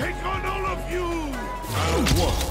take on all of you!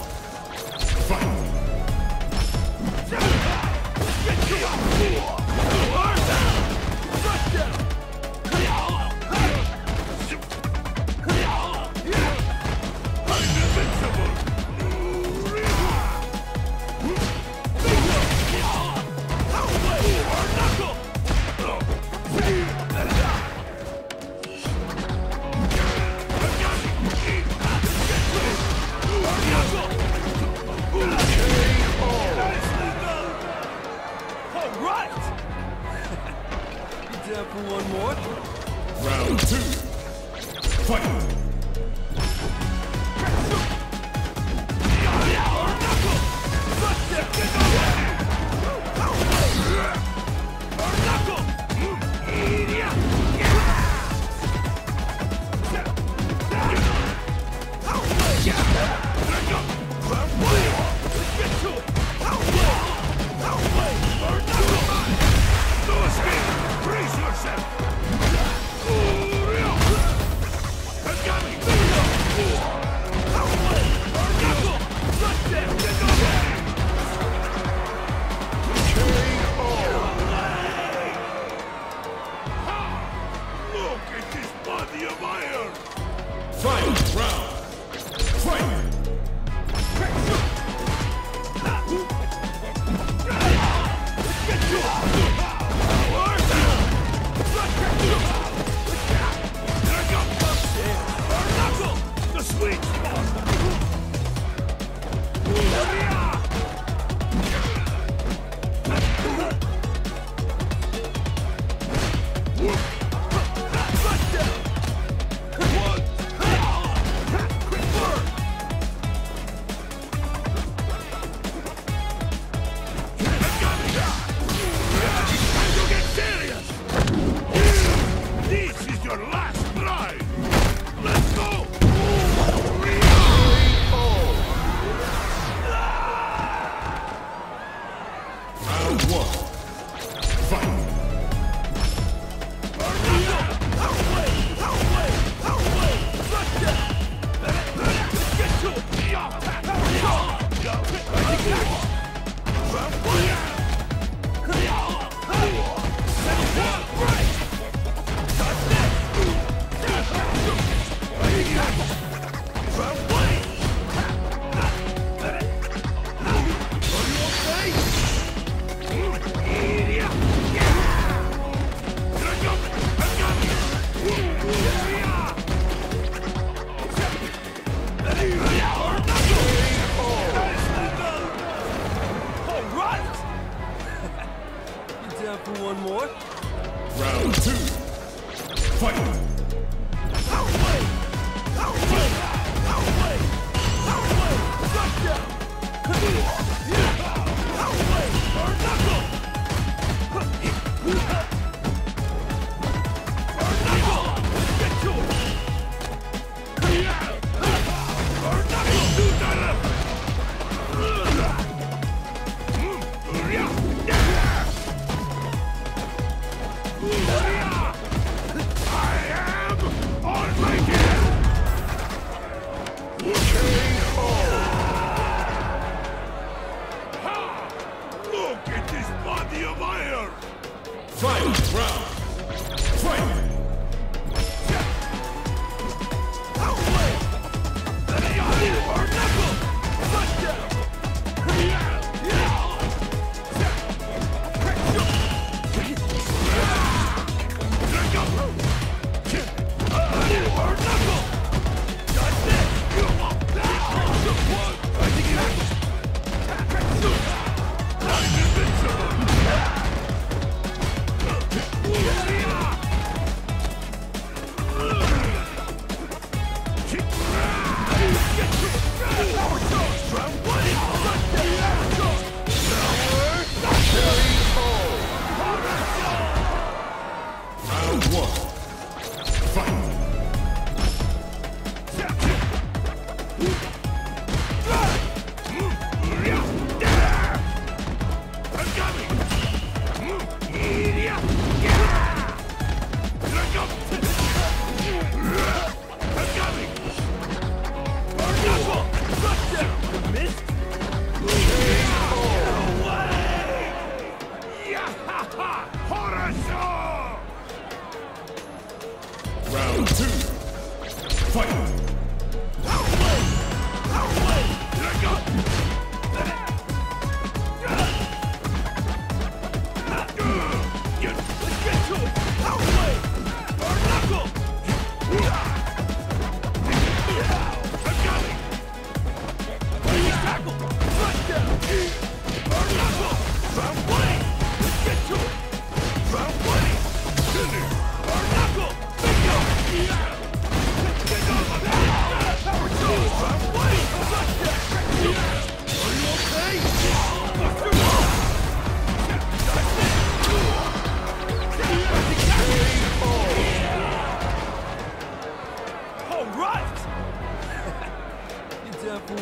Final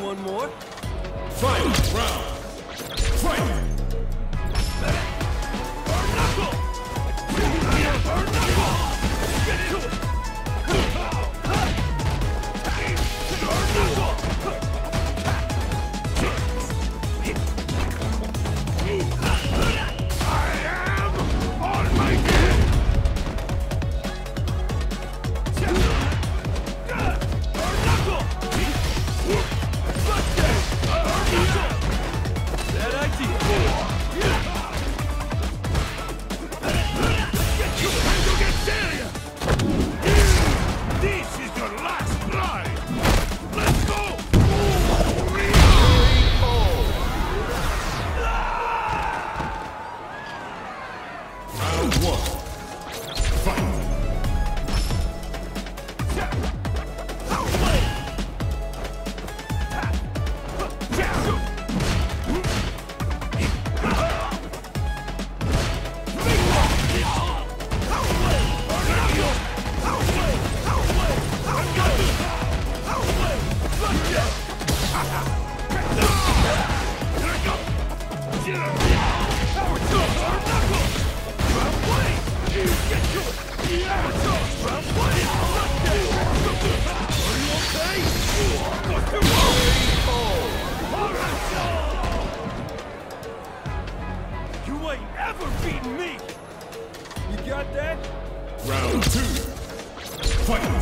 one more? Fight! Round! Fight! Bare knuckle! Bare knuckle! Round two. Fight.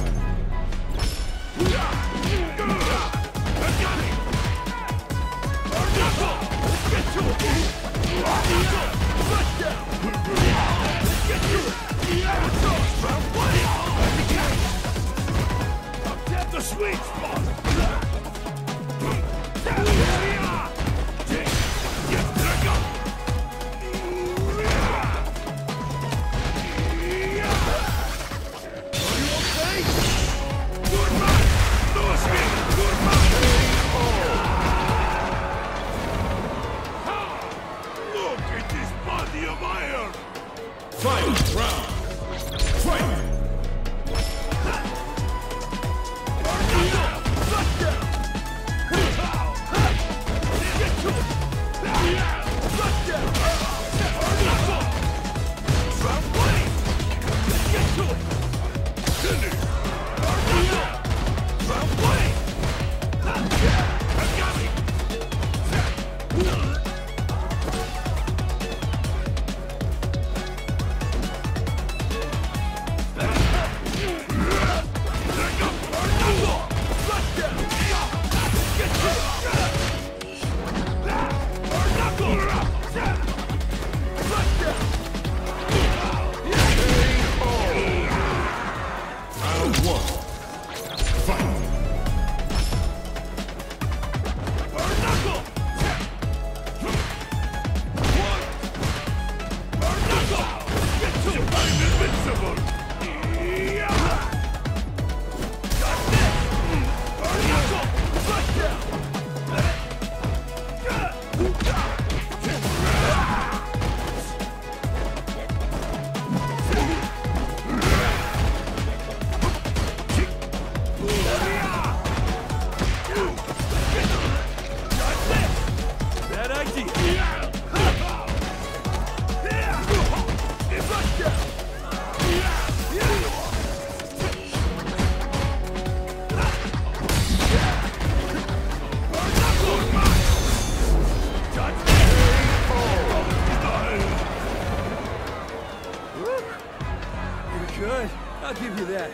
I'll give you that.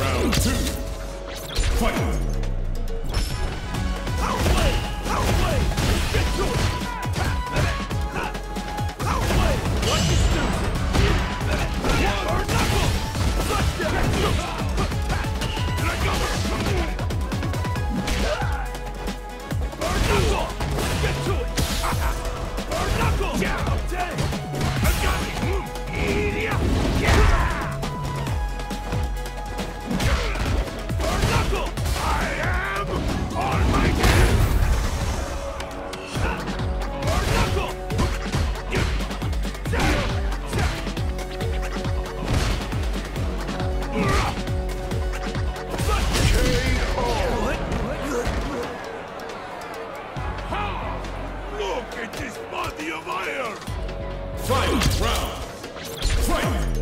Round two. Fight! body of iron! Fight round! Fight!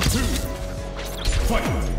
Two. Fight.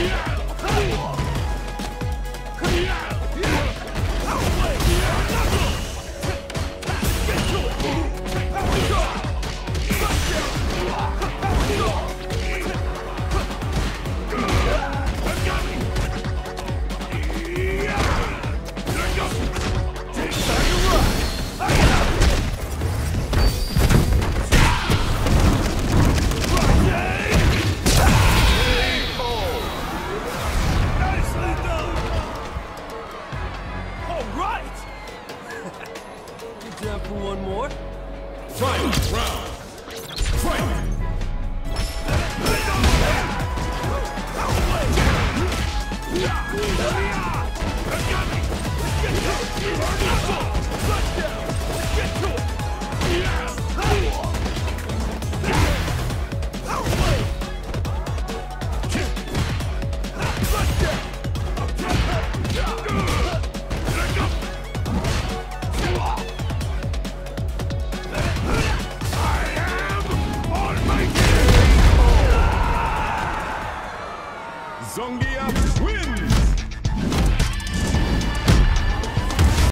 Yeah! Zangief